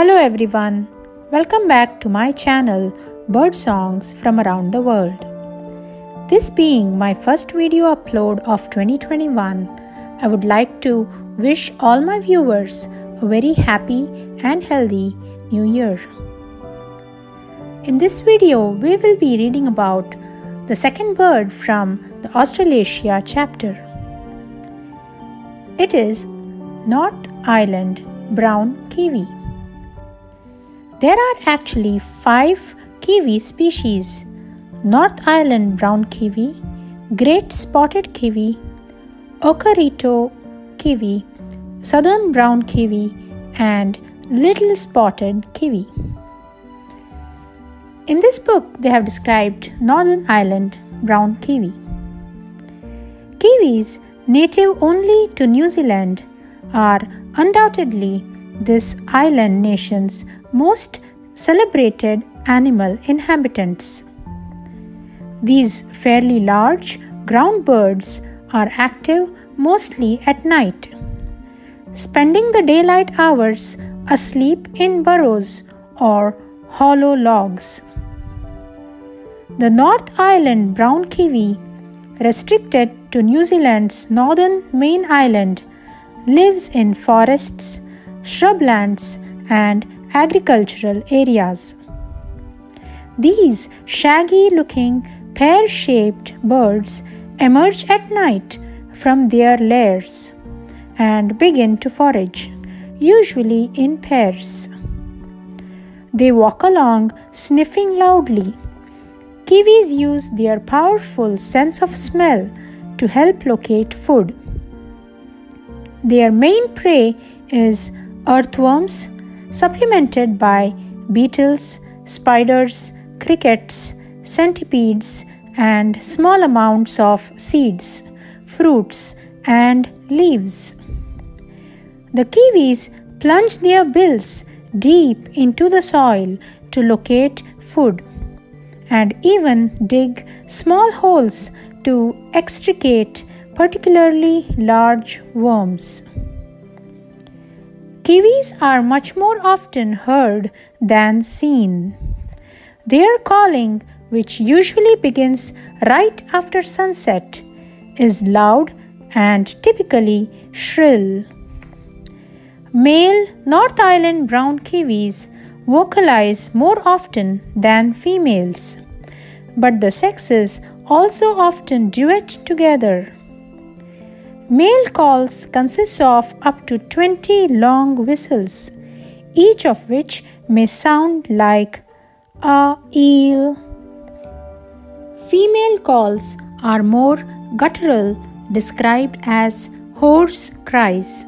Hello everyone, welcome back to my channel Bird Songs from Around the World. This being my first video upload of 2021, I would like to wish all my viewers a very happy and healthy new year. In this video, we will be reading about the second bird from the Australasia chapter. It is North Island brown kiwi. There are actually five kiwi species North Island brown kiwi, Great Spotted kiwi, Okarito kiwi, Southern brown kiwi, and Little Spotted kiwi. In this book, they have described Northern Island brown kiwi. Kiwis, native only to New Zealand, are undoubtedly this island nation's most celebrated animal inhabitants. These fairly large ground birds are active mostly at night, spending the daylight hours asleep in burrows or hollow logs. The North Island brown kiwi, restricted to New Zealand's northern main island, lives in forests, shrublands, and agricultural areas. These shaggy looking pear shaped birds emerge at night from their lairs and begin to forage, usually in pairs. They walk along sniffing loudly. Kiwis use their powerful sense of smell to help locate food. Their main prey is earthworms, supplemented by beetles, spiders, crickets, centipedes, and small amounts of seeds, fruits, and leaves. The kiwis plunge their bills deep into the soil to locate food and even dig small holes to extricate particularly large worms. Kiwis are much more often heard than seen. Their calling, which usually begins right after sunset, is loud and typically shrill. Male North Island brown kiwis vocalize more often than females, but the sexes also often duet together. Male calls consist of up to 20 long whistles, each of which may sound like a eel. Female calls are more guttural, described as hoarse cries.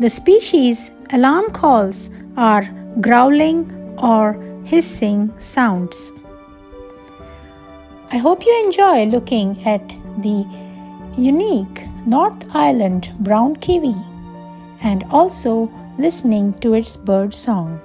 The species alarm calls are growling or hissing sounds. I hope you enjoy looking at the unique North Island brown kiwi and also listening to its bird song.